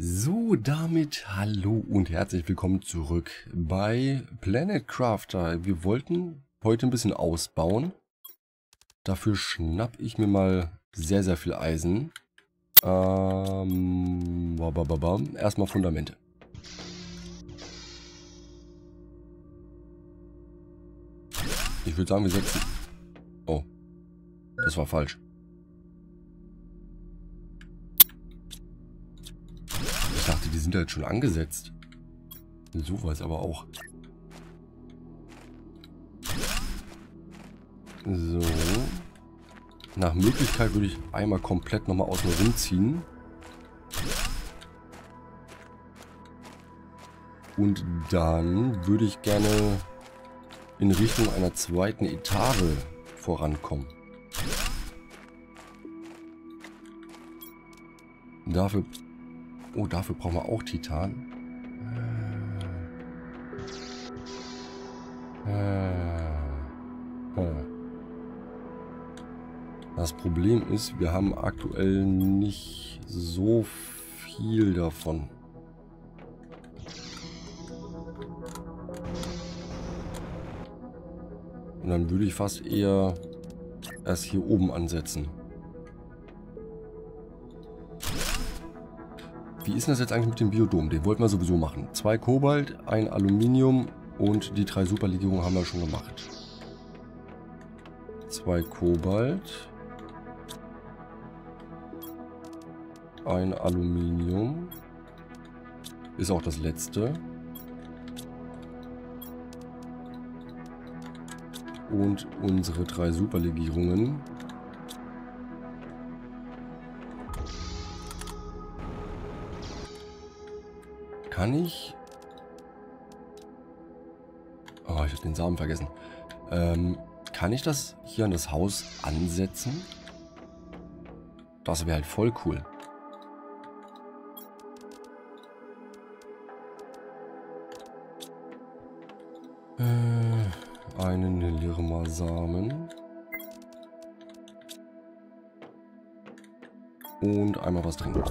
So, damit hallo und herzlich willkommen zurück bei Planet Crafter. Wir wollten heute ein bisschen ausbauen. Dafür schnapp ich mir mal sehr, sehr viel Eisen. Ähm, erstmal Fundamente. Ich würde sagen, wir setzen... Oh, das war falsch. Sind halt schon angesetzt. So war es aber auch. So. Nach Möglichkeit würde ich einmal komplett nochmal außen ziehen. Und dann würde ich gerne in Richtung einer zweiten Etage vorankommen. Dafür Oh, dafür brauchen wir auch Titan. Das Problem ist, wir haben aktuell nicht so viel davon. Und dann würde ich fast eher erst hier oben ansetzen. Wie ist das jetzt eigentlich mit dem Biodom? Den wollten wir sowieso machen. Zwei Kobalt, ein Aluminium und die drei Superlegierungen haben wir schon gemacht. Zwei Kobalt. Ein Aluminium. Ist auch das letzte. Und unsere drei Superlegierungen. Kann ich... Oh, ich habe den Samen vergessen. Ähm, kann ich das hier an das Haus ansetzen? Das wäre halt voll cool. Äh, einen Lirma-Samen. Und einmal was trinken.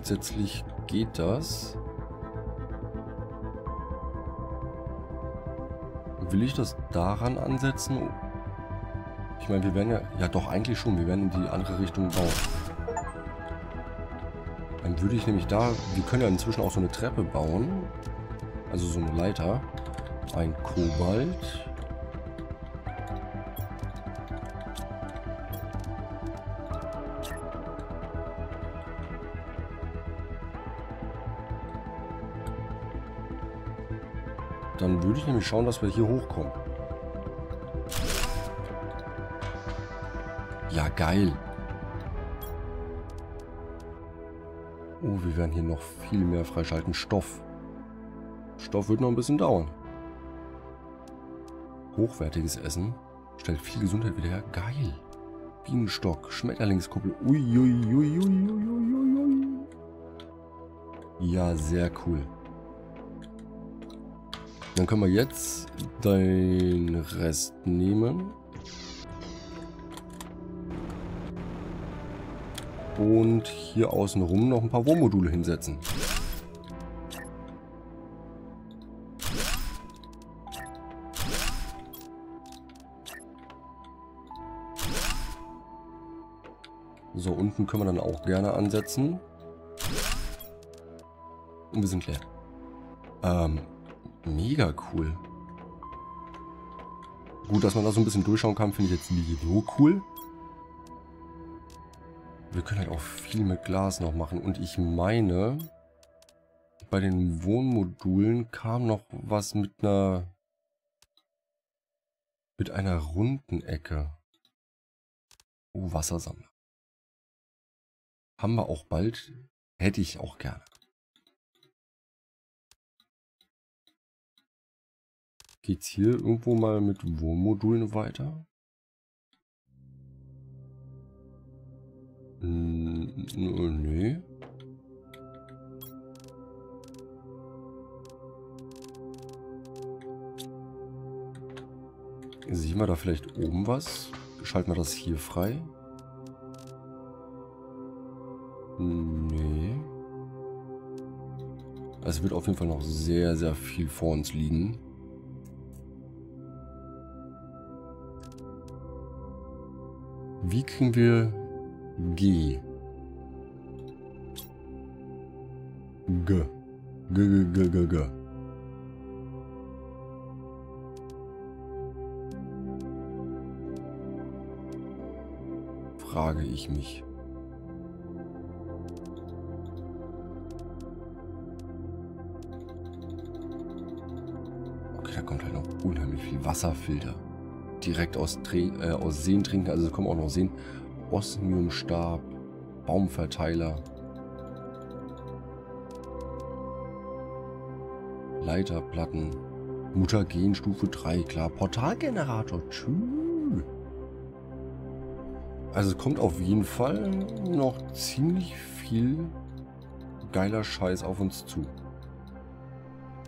Grundsätzlich geht das. Will ich das daran ansetzen? Ich meine, wir werden ja... Ja doch, eigentlich schon. Wir werden in die andere Richtung bauen. Dann würde ich nämlich da... Wir können ja inzwischen auch so eine Treppe bauen. Also so eine Leiter. Ein Kobalt. Würde ich nämlich schauen, dass wir hier hochkommen. Ja, geil. Oh, wir werden hier noch viel mehr freischalten. Stoff. Stoff wird noch ein bisschen dauern. Hochwertiges Essen. Stellt viel Gesundheit wieder her. Geil. Bienenstock. Schmetterlingskuppel. Uiuiuiuiuiuiui. Ja, sehr cool. Dann können wir jetzt den Rest nehmen. Und hier außenrum noch ein paar Wohnmodule hinsetzen. So, unten können wir dann auch gerne ansetzen. Und wir sind leer. Ähm, Mega cool. Gut, dass man da so ein bisschen durchschauen kann, finde ich jetzt nicht so cool. Wir können halt auch viel mit Glas noch machen. Und ich meine, bei den Wohnmodulen kam noch was mit einer mit einer runden Ecke. Oh, Wassersammler. Haben wir auch bald. Hätte ich auch gerne. Geht's hier irgendwo mal mit Wohnmodulen weiter? Nö. Sehen wir da vielleicht oben was? Schalten wir das hier frei? Nee. Es wird auf jeden Fall noch sehr, sehr viel vor uns liegen. Wie kriegen wir G? G. G, G, G, G, G. Frage ich mich. Okay, da kommt halt noch unheimlich viel Wasserfilter direkt aus, äh, aus Seen trinken. Also kommen auch noch Seen. Osmiumstab, Baumverteiler. Leiterplatten. Mutagen Stufe 3, klar. Portalgenerator. Tschüss. Also kommt auf jeden Fall noch ziemlich viel geiler Scheiß auf uns zu.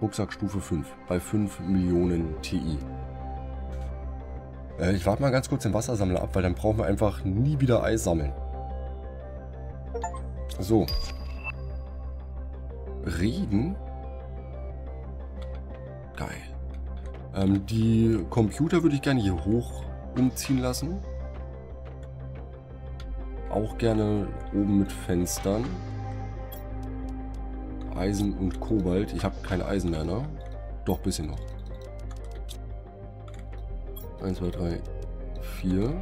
Rucksack Stufe 5 bei 5 Millionen TI. Äh, ich warte mal ganz kurz den Wassersammler ab, weil dann brauchen wir einfach nie wieder Eis sammeln. So. Regen. Geil. Ähm, die Computer würde ich gerne hier hoch umziehen lassen. Auch gerne oben mit Fenstern. Eisen und Kobalt. Ich habe keine Eisen mehr, ne? Doch, bisschen noch. 1, 2, 3, 4.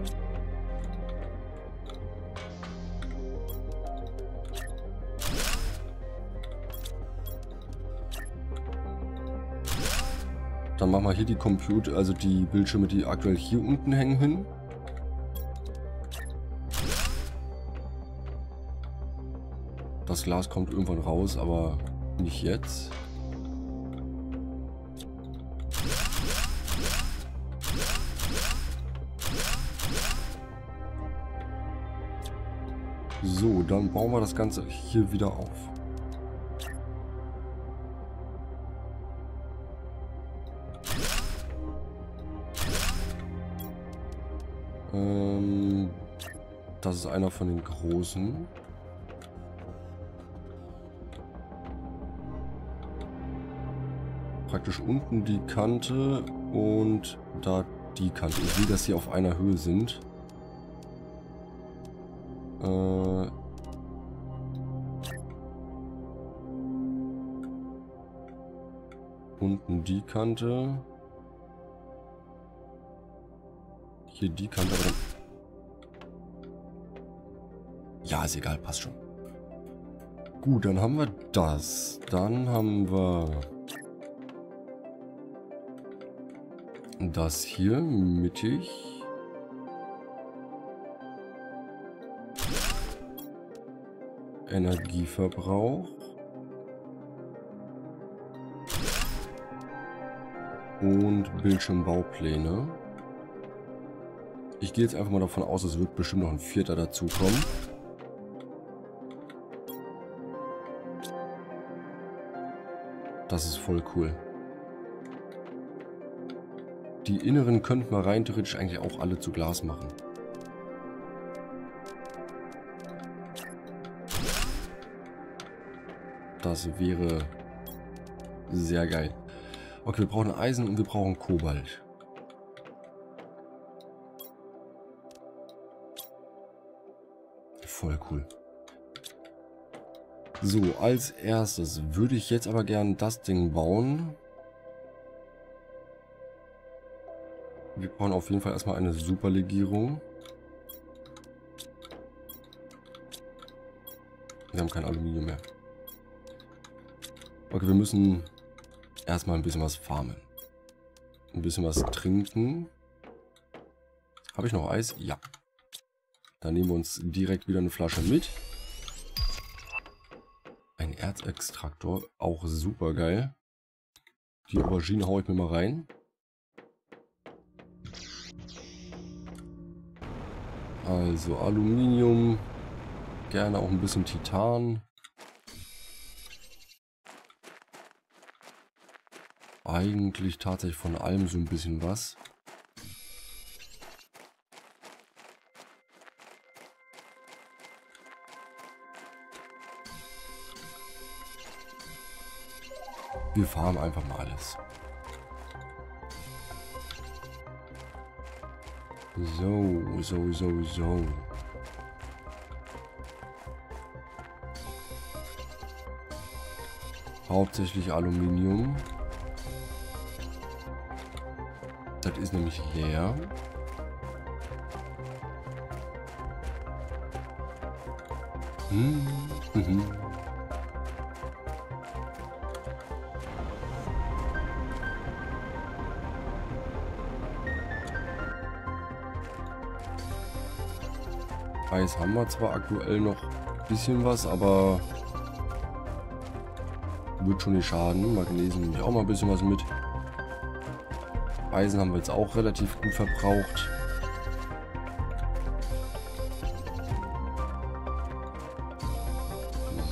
Dann machen wir hier die Computer, also die Bildschirme, die aktuell hier unten hängen, hin. Das Glas kommt irgendwann raus, aber nicht jetzt. So, dann bauen wir das Ganze hier wieder auf. Ähm, das ist einer von den großen. Praktisch unten die Kante und da die Kante. Ich will, dass sie auf einer Höhe sind. Äh unten die Kante. Hier die Kante. Aber dann ja, ist egal, passt schon. Gut, dann haben wir das. Dann haben wir das hier mittig. Energieverbrauch. Und Bildschirmbaupläne. Ich gehe jetzt einfach mal davon aus, es wird bestimmt noch ein vierter dazukommen. Das ist voll cool. Die inneren könnten wir rein theoretisch eigentlich auch alle zu Glas machen. Das wäre sehr geil. Okay, wir brauchen Eisen und wir brauchen Kobalt. Voll cool. So, als erstes würde ich jetzt aber gern das Ding bauen. Wir brauchen auf jeden Fall erstmal eine Superlegierung. Wir haben kein Aluminium mehr. Okay, wir müssen erstmal ein bisschen was farmen. Ein bisschen was trinken. Habe ich noch Eis? Ja. Dann nehmen wir uns direkt wieder eine Flasche mit. Ein Erzextraktor, auch super geil. Die Aubergine haue ich mir mal rein. Also Aluminium, gerne auch ein bisschen Titan. Eigentlich tatsächlich von allem so ein bisschen was. Wir farmen einfach mal alles. So, so, so, so. Hauptsächlich Aluminium. Das ist nämlich leer. Hm. Mhm. Eis haben wir zwar aktuell noch ein bisschen was, aber wird schon nicht schaden. Magnesium nehme ich auch mal ein bisschen was mit. Eisen haben wir jetzt auch relativ gut verbraucht.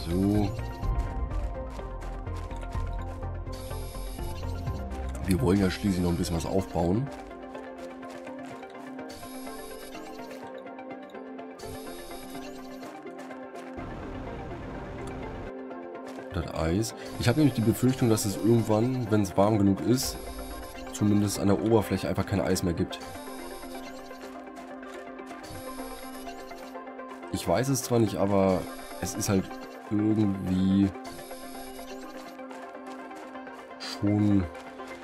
So. Wir wollen ja schließlich noch ein bisschen was aufbauen. Das Eis. Ich habe nämlich die Befürchtung, dass es irgendwann, wenn es warm genug ist, zumindest an der Oberfläche einfach kein Eis mehr gibt. Ich weiß es zwar nicht, aber es ist halt irgendwie schon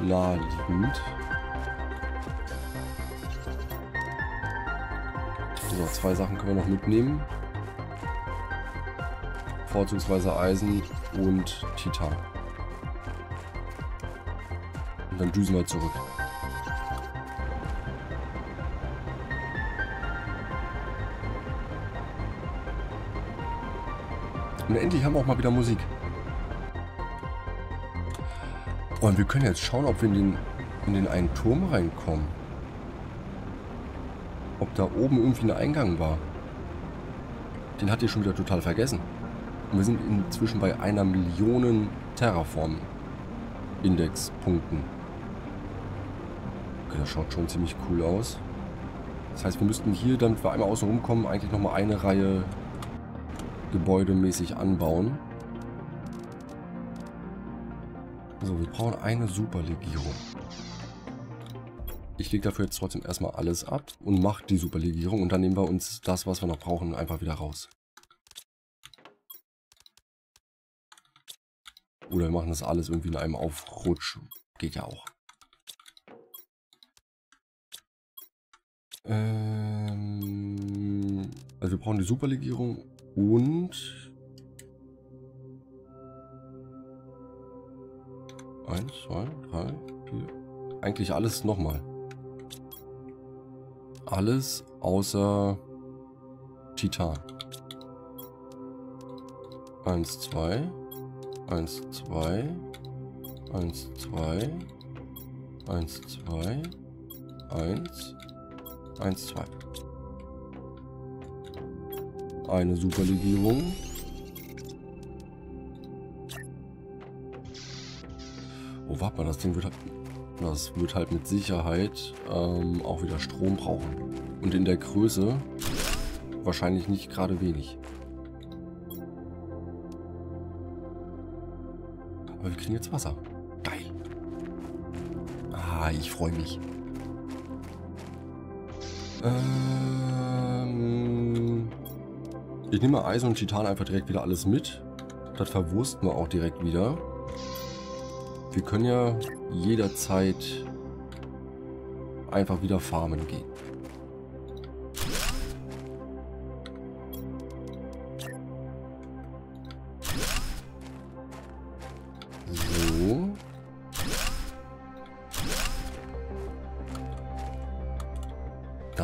naheliegend. So, zwei Sachen können wir noch mitnehmen. Vorzugsweise Eisen und Titan. Und dann düsen wir zurück. Und endlich haben wir auch mal wieder Musik. Und wir können jetzt schauen, ob wir in den, in den einen Turm reinkommen. Ob da oben irgendwie ein Eingang war. Den hat ihr schon wieder total vergessen. Und wir sind inzwischen bei einer Million Terraform-Indexpunkten. Das schaut schon ziemlich cool aus. Das heißt, wir müssten hier, damit wir einmal außen rumkommen, eigentlich nochmal eine Reihe gebäudemäßig anbauen. So, wir brauchen eine Superlegierung. Ich lege dafür jetzt trotzdem erstmal alles ab und mache die Superlegierung und dann nehmen wir uns das, was wir noch brauchen, einfach wieder raus. Oder wir machen das alles irgendwie in einem Aufrutsch. Geht ja auch. Ähm, also wir brauchen die Superlegierung und... Eins, zwei, drei, vier. Eigentlich alles nochmal. Alles außer Titan. Eins, zwei. Eins, zwei. Eins, zwei. Eins, zwei. Eins. Eins, zwei. Eine Superlegierung. Oh, warte mal, das Ding wird halt, das wird halt mit Sicherheit ähm, auch wieder Strom brauchen. Und in der Größe wahrscheinlich nicht gerade wenig. Aber wir kriegen jetzt Wasser. Geil. Ah, ich freue mich. Ähm, ich nehme Eisen und Titan einfach direkt wieder alles mit. Das verwursten wir auch direkt wieder. Wir können ja jederzeit einfach wieder farmen gehen.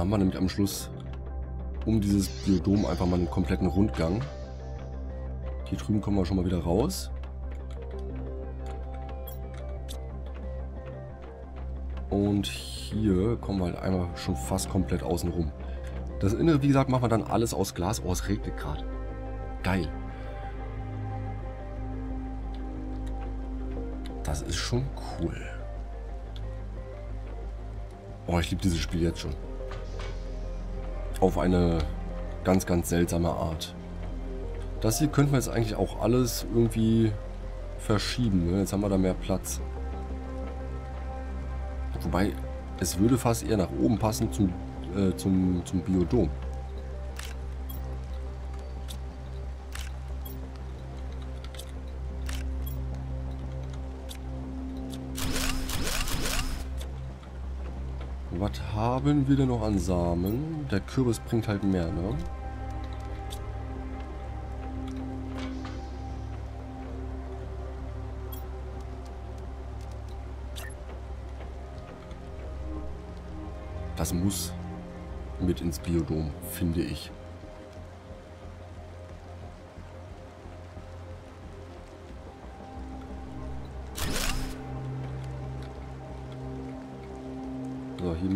Haben wir nämlich am Schluss um dieses Biodom einfach mal einen kompletten Rundgang. Hier drüben kommen wir schon mal wieder raus. Und hier kommen wir halt einmal schon fast komplett außen rum. Das Innere, wie gesagt, machen wir dann alles aus Glas. Oh, es regnet gerade. geil. Das ist schon cool. Oh, ich liebe dieses Spiel jetzt schon. Auf eine ganz, ganz seltsame Art. Das hier könnten wir jetzt eigentlich auch alles irgendwie verschieben. Ne? Jetzt haben wir da mehr Platz. Wobei, es würde fast eher nach oben passen zum, äh, zum, zum Biodom. Was haben wir denn noch an Samen? Der Kürbis bringt halt mehr, ne? Das muss mit ins Biodom, finde ich.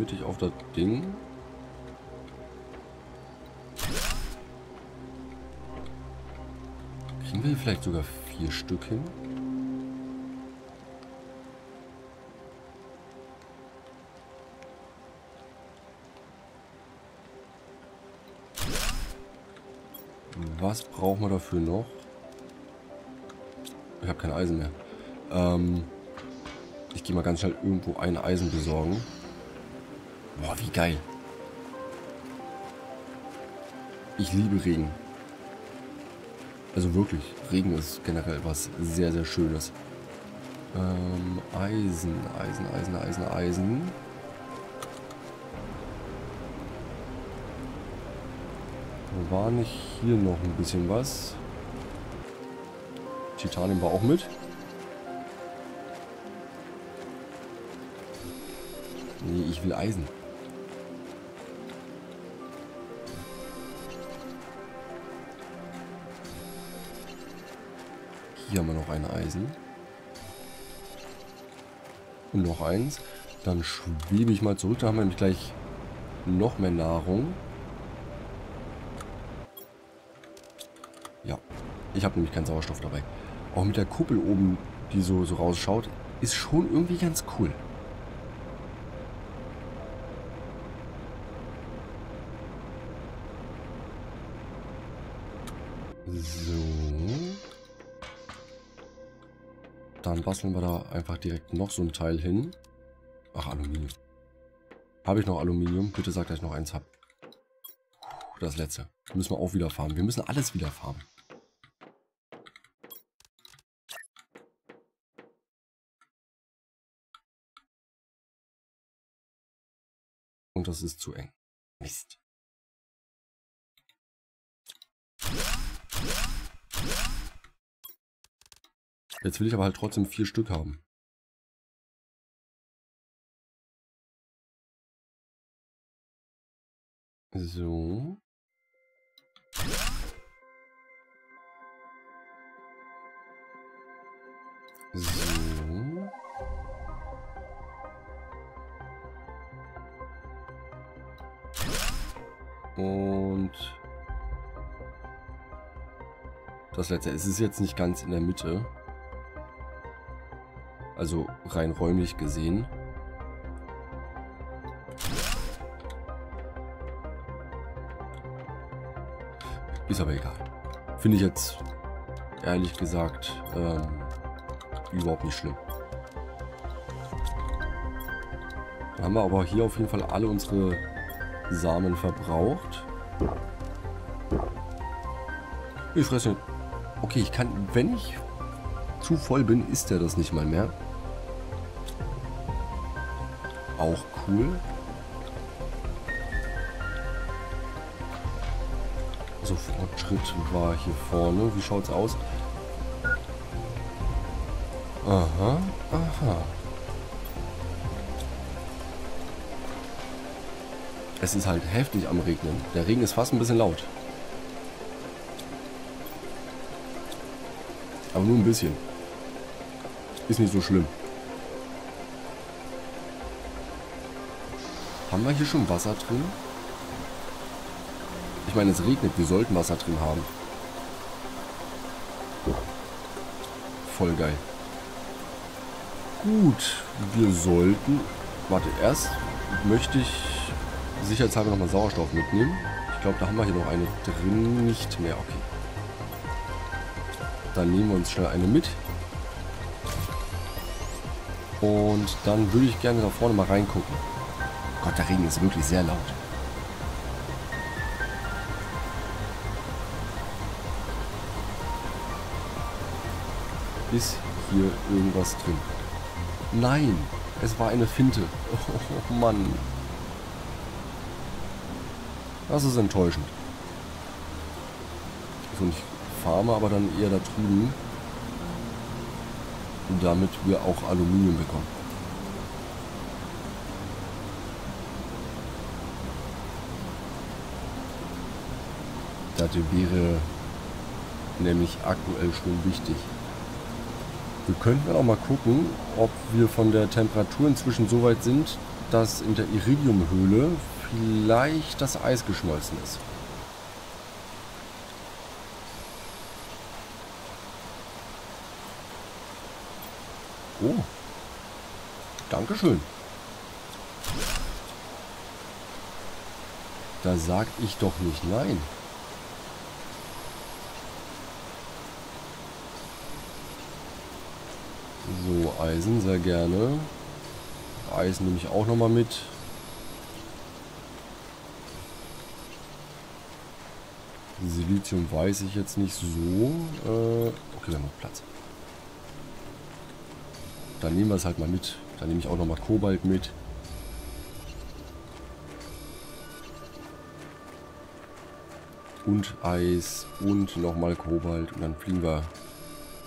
Mittig auf das Ding. Kriegen wir hier vielleicht sogar vier Stück hin? Was brauchen wir dafür noch? Ich habe kein Eisen mehr. Ähm, ich gehe mal ganz schnell irgendwo ein Eisen besorgen. Boah, wie geil. Ich liebe Regen. Also wirklich, Regen ist generell was sehr, sehr Schönes. Ähm, Eisen, Eisen, Eisen, Eisen, Eisen. War nicht hier noch ein bisschen was? Titanium war auch mit. Nee, ich will Eisen. Hier haben wir noch ein Eisen. Und noch eins. Dann schwebe ich mal zurück. Da haben wir nämlich gleich noch mehr Nahrung. Ja, ich habe nämlich keinen Sauerstoff dabei. Auch mit der Kuppel oben, die so, so rausschaut, ist schon irgendwie ganz cool. Dann basteln wir da einfach direkt noch so ein Teil hin. Ach, Aluminium. Habe ich noch Aluminium? Bitte sag, dass ich noch eins habe. Das letzte. Müssen wir auch wieder farmen. Wir müssen alles wieder farmen. Und das ist zu eng. Mist. Jetzt will ich aber halt trotzdem vier Stück haben. So. So. Und das letzte. Es ist jetzt nicht ganz in der Mitte. Also rein räumlich gesehen. Ist aber egal. Finde ich jetzt ehrlich gesagt ähm, überhaupt nicht schlimm. Dann haben wir aber hier auf jeden Fall alle unsere Samen verbraucht. Ich fresse nicht. Okay, ich kann, wenn ich zu voll bin, ist er das nicht mal mehr. Auch cool. So, Fortschritt war hier vorne. Wie schaut's aus? Aha, aha. Es ist halt heftig am Regnen. Der Regen ist fast ein bisschen laut. Aber nur ein bisschen. Ist nicht so schlimm. Haben wir hier schon Wasser drin? Ich meine, es regnet. Wir sollten Wasser drin haben. voll geil. Gut, wir sollten... Warte, erst möchte ich sicherheitshalber nochmal Sauerstoff mitnehmen. Ich glaube, da haben wir hier noch eine drin. Nicht mehr, okay. Dann nehmen wir uns schnell eine mit. Und dann würde ich gerne da vorne mal reingucken. Gott, der Regen ist wirklich sehr laut. Ist hier irgendwas drin? Nein, es war eine Finte. Oh Mann. Das ist enttäuschend. So, ich farme aber dann eher da drüben. Damit wir auch Aluminium bekommen. Das wäre nämlich aktuell schon wichtig. Wir könnten auch mal gucken, ob wir von der Temperatur inzwischen so weit sind, dass in der Iridiumhöhle vielleicht das Eis geschmolzen ist. Oh. Dankeschön. Da sag ich doch nicht nein. So, Eisen, sehr gerne. Eisen nehme ich auch nochmal mit. Silizium weiß ich jetzt nicht so. Äh, okay, wir haben noch Platz. Dann nehmen wir es halt mal mit. Dann nehme ich auch nochmal Kobalt mit. Und Eis und nochmal Kobalt. Und dann fliegen wir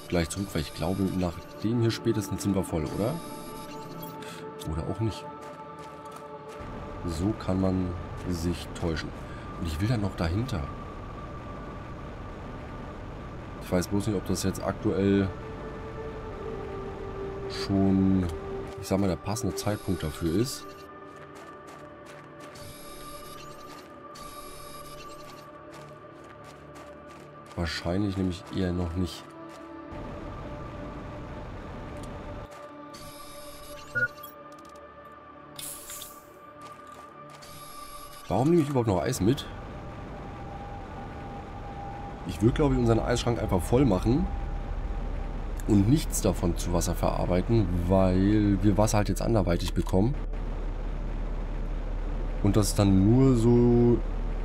gleich zurück, weil ich glaube, nach dem hier spätestens sind wir voll, oder? Oder auch nicht. So kann man sich täuschen. Und ich will dann noch dahinter. Ich weiß bloß nicht, ob das jetzt aktuell schon, ich sag mal, der passende Zeitpunkt dafür ist. Wahrscheinlich nämlich eher noch nicht. Warum nehme ich überhaupt noch Eis mit? Ich würde, glaube ich, unseren Eisschrank einfach voll machen und nichts davon zu Wasser verarbeiten, weil wir Wasser halt jetzt anderweitig bekommen. Und das dann nur so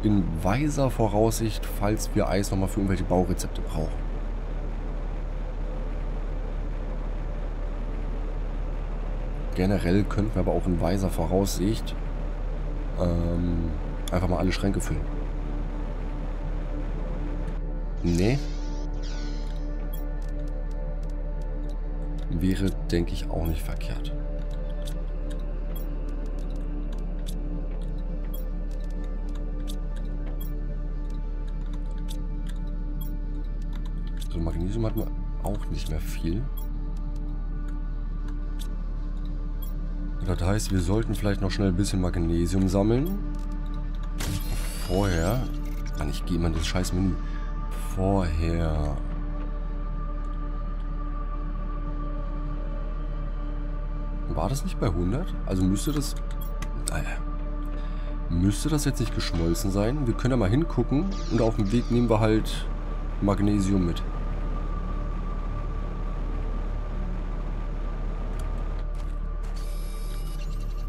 in weiser Voraussicht, falls wir Eis nochmal für irgendwelche Baurezepte brauchen. Generell könnten wir aber auch in weiser Voraussicht ähm, einfach mal alle Schränke füllen. Nee. Wäre, denke ich, auch nicht verkehrt. So, Magnesium hat man auch nicht mehr viel. Das heißt, wir sollten vielleicht noch schnell ein bisschen Magnesium sammeln. Vorher... Mann, ich gehe mal in das scheiß Menü. Vorher... War das nicht bei 100? Also müsste das... Naja. Müsste das jetzt nicht geschmolzen sein? Wir können ja mal hingucken und auf dem Weg nehmen wir halt Magnesium mit.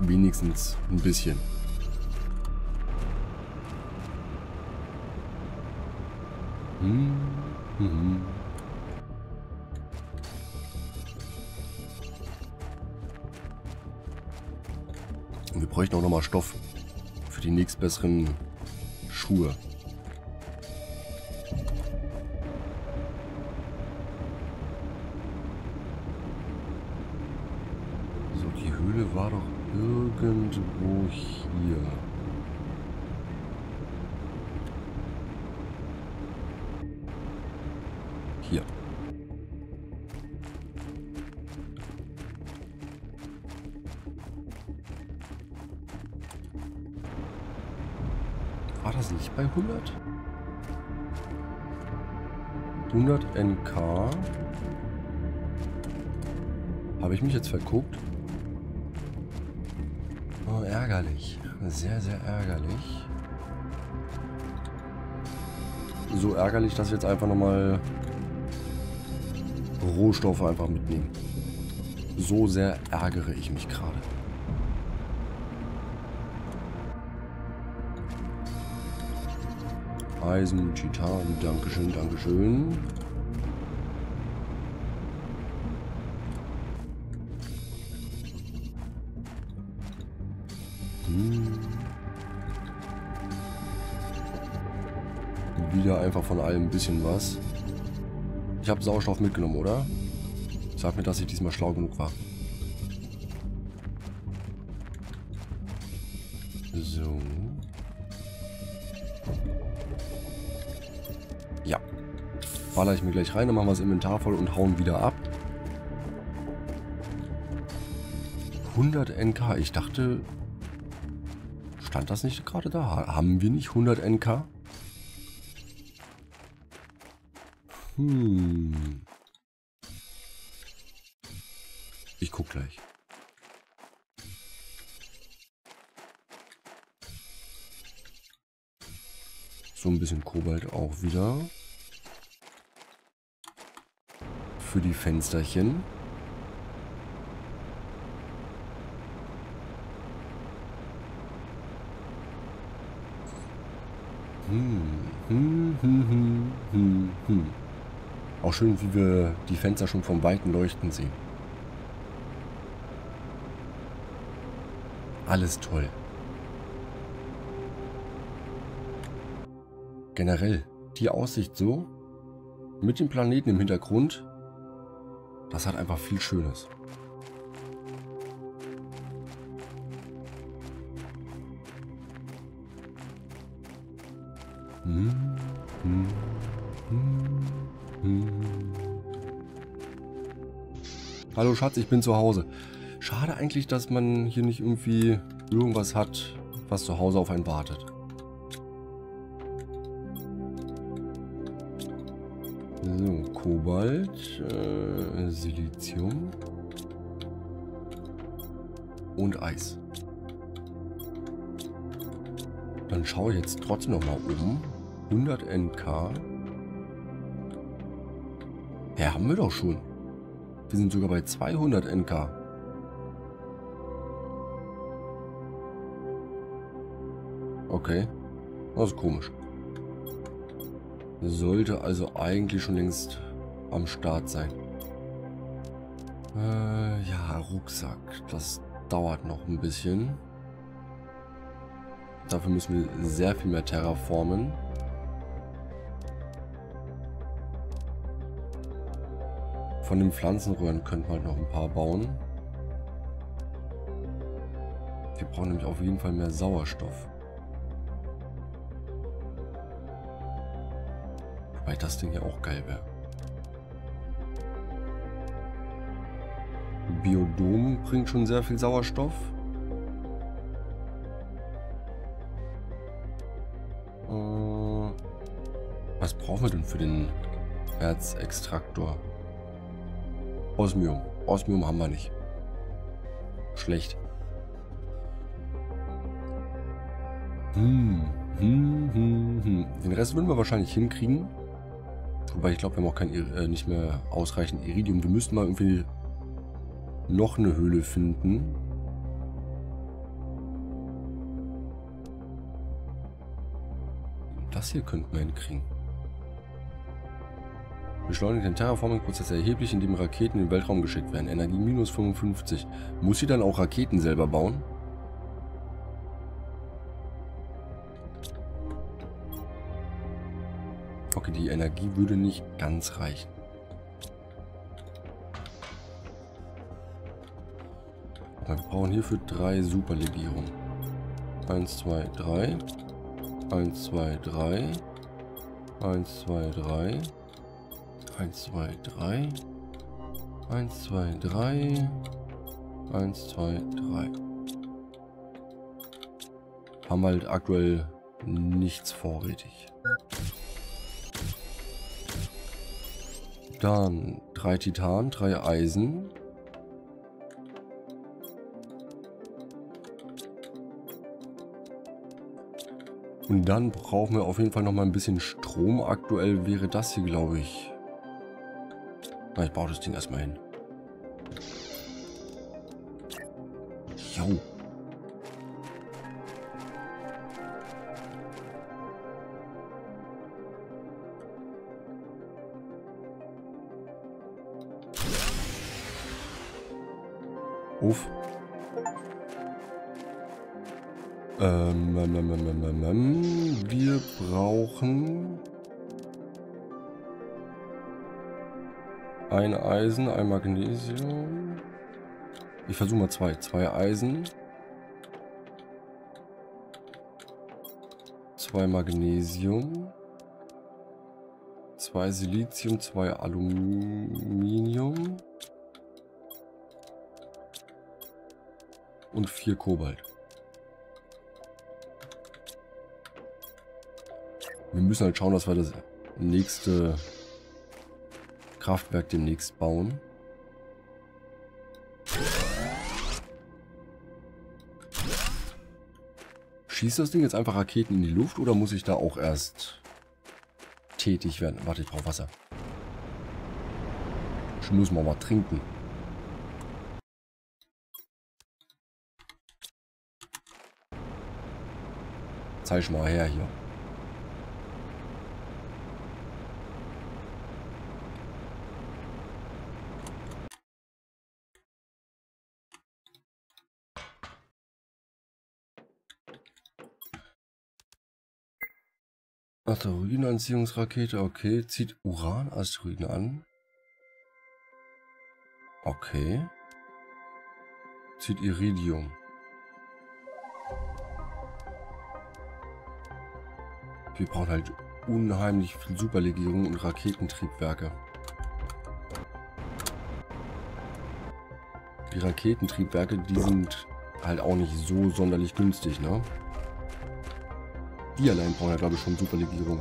Wenigstens ein bisschen. Hm, hm. Und wir bräuchten auch nochmal Stoff für die nächstbesseren Schuhe. War das nicht bei 100? 100 NK. Habe ich mich jetzt verguckt? Oh, ärgerlich. Sehr, sehr ärgerlich. So ärgerlich, dass ich jetzt einfach nochmal Rohstoffe einfach mitnehmen. So sehr ärgere ich mich gerade. Eisen, Titan, Dankeschön, Dankeschön. Hm. Wieder einfach von allem ein bisschen was. Ich habe Sauerstoff mitgenommen, oder? Sag mir, dass ich diesmal schlau genug war. So. Ja. Baller ich mir gleich rein, dann machen wir das Inventar voll und hauen wieder ab. 100 NK. Ich dachte, stand das nicht gerade da? Haben wir nicht 100 NK? Hm. Ich guck gleich. So ein bisschen Kobalt auch wieder. Für die Fensterchen. Hm, hm, hm, hm, hm, hm. Auch schön, wie wir die Fenster schon vom Weiten leuchten sehen. Alles toll. Generell, die Aussicht so, mit dem Planeten im Hintergrund, das hat einfach viel Schönes. Hallo Schatz, ich bin zu Hause. Schade eigentlich, dass man hier nicht irgendwie irgendwas hat, was zu Hause auf einen wartet. Kobalt, äh, Silizium und Eis. Dann schaue ich jetzt trotzdem noch mal um. 100 NK. Ja, haben wir doch schon. Wir sind sogar bei 200 NK. Okay. Das ist komisch. Sollte also eigentlich schon längst am Start sein. Äh, ja, Rucksack. Das dauert noch ein bisschen. Dafür müssen wir sehr viel mehr terraformen. Von den Pflanzenröhren könnten wir halt noch ein paar bauen. Wir brauchen nämlich auf jeden Fall mehr Sauerstoff. Wobei das Ding ja auch geil wäre. Biodom bringt schon sehr viel Sauerstoff. Äh, was brauchen wir denn für den Erzextraktor? Osmium. Osmium haben wir nicht. Schlecht. Hm, hm, hm, hm. Den Rest würden wir wahrscheinlich hinkriegen. Wobei ich glaube, wir haben auch kein, äh, nicht mehr ausreichend Iridium. Wir müssten mal irgendwie noch eine Höhle finden. Das hier könnten wir hinkriegen. Beschleunigt den Terraforming-Prozess erheblich, indem Raketen in den Weltraum geschickt werden. Energie minus 55. Muss sie dann auch Raketen selber bauen? Okay, die Energie würde nicht ganz reichen. Wir brauchen hierfür drei Superlegierungen. 1, 2, 3. 1, 2, 3. 1, 2, 3. 1, 2, 3. 1, 2, 3. 1, 2, 3. Haben halt aktuell nichts vorrätig. Dann drei Titan, drei Eisen. Und dann brauchen wir auf jeden Fall noch mal ein bisschen Strom. Aktuell wäre das hier, glaube ich. Na, ich baue das Ding erstmal hin. Ähm, ähm, ähm, ähm, wir brauchen ein Eisen, ein Magnesium. Ich versuche mal zwei. Zwei Eisen. Zwei Magnesium. Zwei Silizium, zwei Aluminium. Und vier Kobalt. Wir müssen halt schauen, dass wir das nächste Kraftwerk demnächst bauen. Schießt das Ding jetzt einfach Raketen in die Luft oder muss ich da auch erst tätig werden? Warte, ich brauche Wasser. Ich muss mal mal trinken. Zeig mal her hier. Asteroidenanziehungsrakete, okay. Zieht Uran-Asteroiden an. Okay. Zieht Iridium. Wir brauchen halt unheimlich viel Superlegierung und Raketentriebwerke. Die Raketentriebwerke, die sind halt auch nicht so sonderlich günstig, ne? Die allein brauchen ja, glaube ich, schon Superlegierung.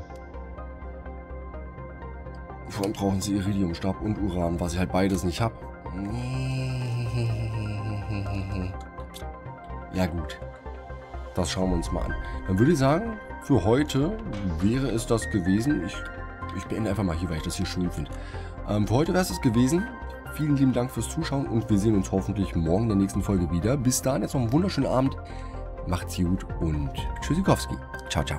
Vor allem brauchen sie Iridiumstab und Uran, was ich halt beides nicht habe. Ja gut. Das schauen wir uns mal an. Dann würde ich sagen, für heute wäre es das gewesen. Ich, ich beende einfach mal hier, weil ich das hier schön finde. Ähm, für heute wäre es das gewesen. Vielen lieben Dank fürs Zuschauen und wir sehen uns hoffentlich morgen in der nächsten Folge wieder. Bis dahin jetzt noch einen wunderschönen Abend. Macht's gut und Tschüssikowski. 敲诈